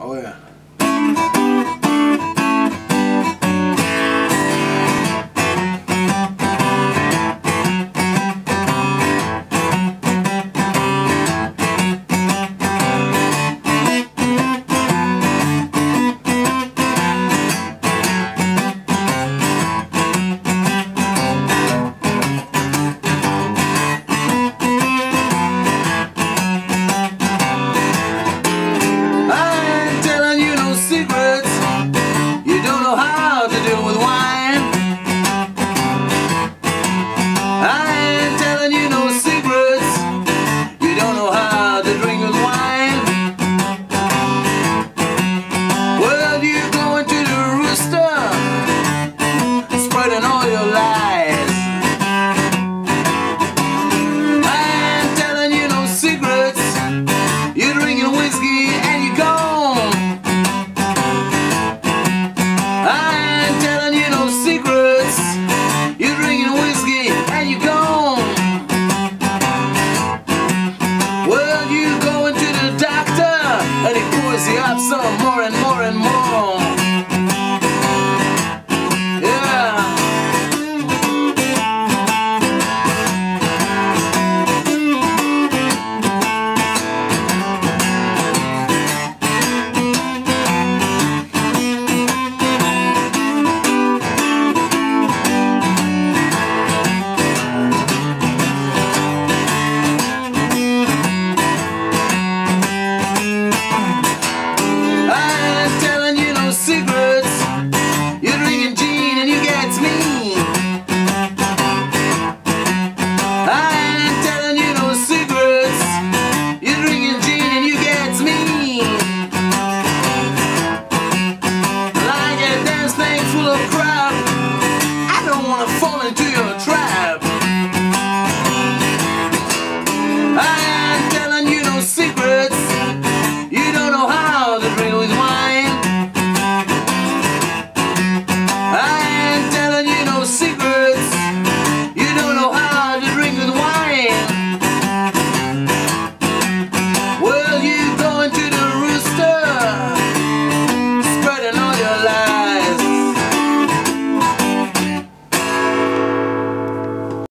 Oh yeah. Spreading all your lies. I ain't telling you no secrets. You're drinking whiskey and you're gone. I ain't telling you no secrets. You're drinking whiskey and you're gone. Well, you going to the doctor and he pours you up some more